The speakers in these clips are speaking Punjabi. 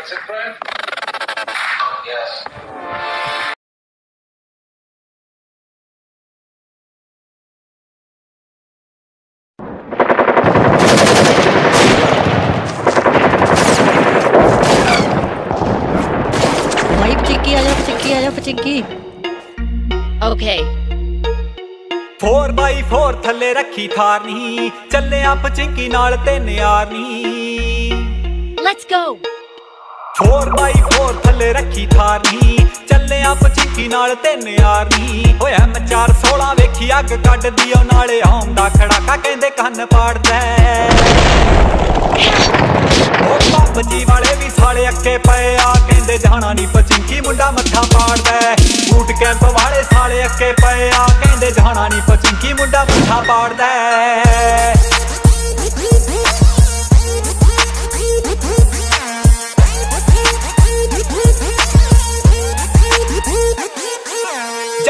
That's it, Brian? Yes. Okay. 4x4 ਥੱਲੇ ਰੱਖੀ ਥਾਰ ਨਹੀਂ ਚੱਲਿਆ ਪਚਿੰਕੀ ਨਾਲ ਤਿੰਨ ਯਾਰ ਨਹੀਂ Let's go. 4x4 ਥੱਲੇ ਰੱਖੀ ਥਾਰ ਨਹੀਂ ਚੱਲਿਆ ਪਚੀਕੀ ਨਾਲ ਤਿੰਨ ਯਾਰ ਨਹੀਂ ਹੋਇਆ ਮੈਂ 416 ਵੇਖੀ ਅੱਗ ਕੱਢਦੀ ਉਹ ਨਾਲੇ ਆਉਂਦਾ ਖੜਾਕਾ ਕਹਿੰਦੇ ਕੰਨ ਪਾੜਦਾ ਉਹ ਪੱਬਜੀ ਵਾਲੇ ਵੀ ਸਾਲੇ ਅੱਕੇ ਪਏ ਆ, ਕਹਿੰਦੇ ਜਾਣਾ ਨਹੀਂ ਪਚਿੰਕੀ, ਮੁੰਡਾ ਮੱਥਾ ਪਾੜਦਾ ਬੂਟ ਕੈਂਪ ਵਾਲੇ ਸਾਲੇ ਅੱਕੇ ਪਏ ਆ, ਕਹਿੰਦੇ ਜਾਣਾ ਨਹੀਂ ਪਚਿੰਕੀ, ਮੁੰਡਾ ਮੱਥਾ ਪਾੜਦਾ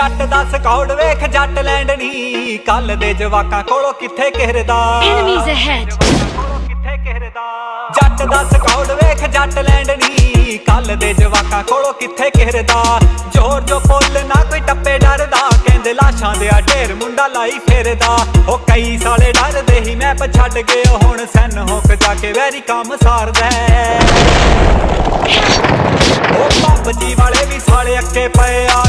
ਜੱਟ ਦਾ ਸਕਾਉਟ ਵੇਖ ਜੱਟ ਲੈਂਡ ਨਹੀਂ ਕੱਲ ਦੇ ਜਵਾਕਾਂ ਕੋਲੋਂ ਕਿੱਥੇ ਕਿਹਰਦਾ ਜੱਟ ਦਾ ਸਕਾਉਟ ਵੇਖ ਜੱਟ ਲੈਂਡ ਨਹੀਂ ਕੱਲ ਦੇ ਜਵਾਕਾਂ ਕੋਲੋਂ ਕਿੱਥੇ ਕਿਹਰਦਾ ਜੋਰ ਜੋ ਪੁੱਲ ਨਾ ਕੋਈ ਟੱਪੇ ਡਰਦਾ। ਕਹਿੰਦੇ ਲਾਸ਼ਾਂ ਦੇ ਆ ਢੇਰ ਮੁੰਡਾ ਲਾਈ ਫੇਰਦਾ। ਉਹ ਕਈ ਸਾਲੇ ਡਰਦੇ ਹੀ ਮੈਂ ਛੱਡ ਗਏ ਹੁਣ ਸੈਨ ਹੁੱਕ ਜਾ ਕੇ ਵੈਰੀ ਕੰਮ ਸਾਰਦਾ ਉਹ ਪੱਬਜੀ ਵਾਲੇ ਵੀ ਸਾਲੇ ਅੱਕੇ ਪਏ ਆ।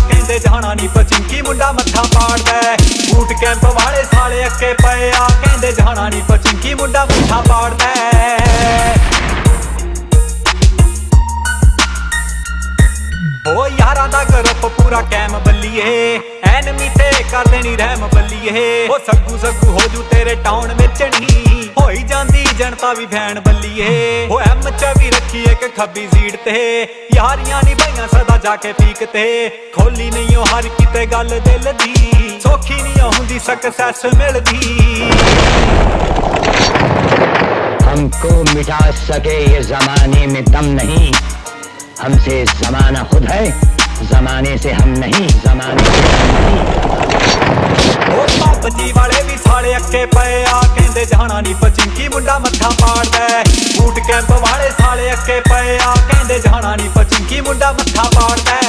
ਨਹੀਂ ਪਚਿੰਕੀ ਮੁੰਡਾ ਮੱਥਾ ਪਾੜਦਾ ਬੂਟ ਕੈਂਪ ਵਾਲੇ ਸਾਲੇ ਅੱਕੇ ਪਏ ਆ, ਕਹਿੰਦੇ ਜਾਣਾ ਨਹੀਂ ਪਚਿੰਕੀ ਮੁੰਡਾ ਮੱਥਾ ਪਾੜਦਾ ਓ ਯਾਰਾਂ ਦਾ ਗਰੁੱਪ ਪੂਰਾ ਕੈਮ ਬੱਲੀਏ ਐਨਮੀ ਤੇ ਕਰ ਦੇਣੀ ਰਹਿਮ ਬੱਲੀਏ। ਓ ਸੱਗੂ ਸੱਗੂ ਹੋ ਜੂ ਤੇਰੇ ਟਾਊਨ ਵਿੱਚ ਨਹੀਂ ਹੋਈ ਜਾਂਦੀ ਜਨਤਾ ਵੀ ਫੈਨ ਬੱਲੀਏ। ਓ ਐਮ ਚ ਵੀ ਰੱਖੀ ਇੱਕ ਖੱਬੀ ਸੀਟ ਤੇ, ਯਾਰੀਆਂ ਨਹੀਂ ਬਈਆਂ ਸਦਾ ਜਾ ਕੇ ਪੀਕ ਤੇ ਖੋਲੀ ਨਹੀਂ ਉਹ ਹਰ ਕਿਤੇ ਗੱਲ ਦਿਲ ਦੀ ਸੌਖੀ ਨਹੀਂ ਹੁੰਦੀ ਸਕਸੈਸ ਮਿਲਦੀ हमको मिटा सके ये जमाने में दम नहीं हमसे जमाना खुद है जमाने से हम नहीं जमाने से हम नहीं ਉਹ ਪੱਬਜੀ ਵਾਲੇ ਵੀ ਸਾਲੇ ਅੱਕੇ ਪਏ ਆ ਕਹਿੰਦੇ ਜਾਣਾ ਨਹੀਂ ਪਚਿੰਕੀ ਮੁੰਡਾ ਮੱਥਾ ਪਾੜਦਾ ਬੂਟ ਕੈਂਪ ਵਾਲੇ ਸਾਲੇ ਅੱਕੇ ਪਏ ਆ ਕਹਿੰਦੇ ਜਾਣਾ ਨਹੀਂ ਪਚਿੰਕੀ ਮੁੰਡਾ ਮੱਥਾ ਪਾੜਦਾ